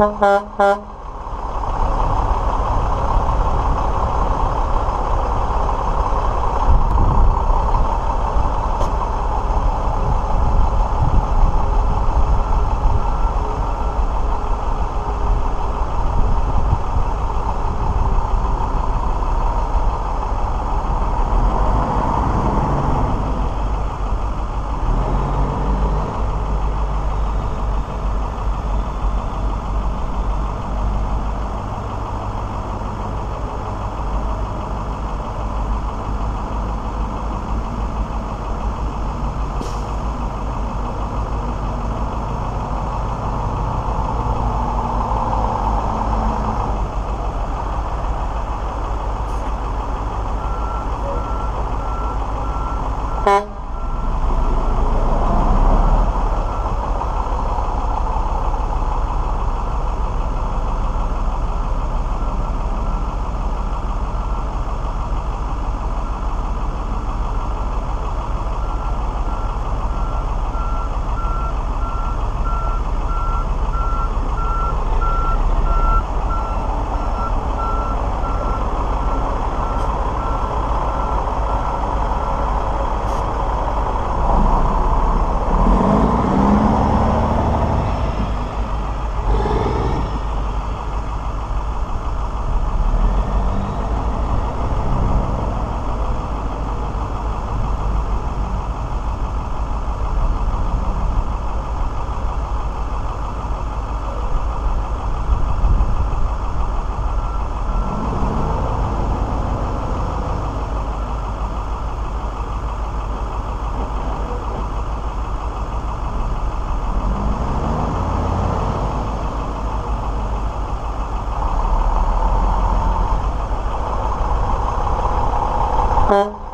ha ha ha Huh?